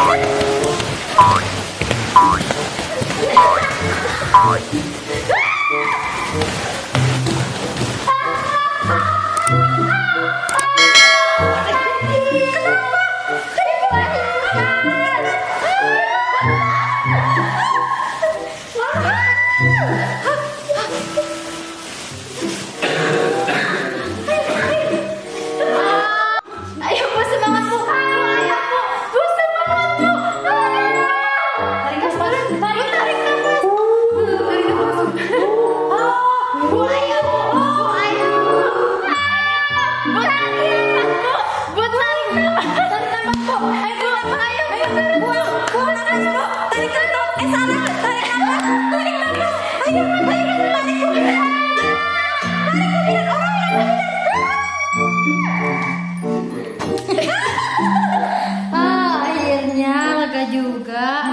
Ayo tarik tarik tarik tarik tarik tarik tarik tarik tarik tarik tarik akhirnya lega juga.